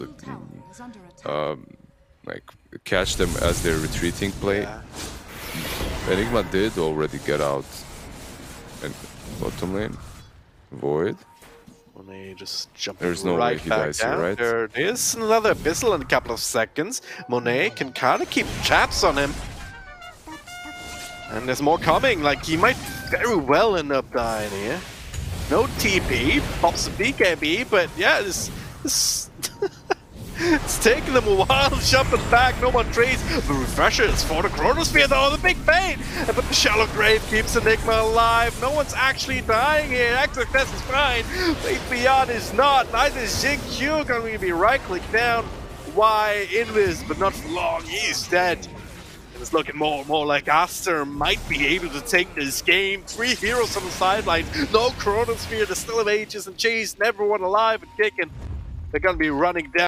Middle like, tower is under attack. um, like catch them as they're retreating play. Yeah. Enigma did already get out and bottom lane. Void. Monet just jump There's no way right he back dies here, down. right? There is another Abyssal in a couple of seconds. Monet can kind of keep chaps on him. And there's more coming, like he might very well end up dying here. No TP, pops a BKB, but yeah, this, it's taking them a while jumping back, no more trades. The refreshers for the Chronosphere though, the big pain! But the shallow grave keeps Enigma alive. No one's actually dying here. Exoctest is fine. Faith_bian is not. Neither is Jing Q going to be right click down. Why Invis, but not for long. He's dead. And it's looking more and more like Aster might be able to take this game. Three heroes on the sidelines, no Chronosphere, the still of ages and chasing everyone alive and kicking. They're gonna be running down.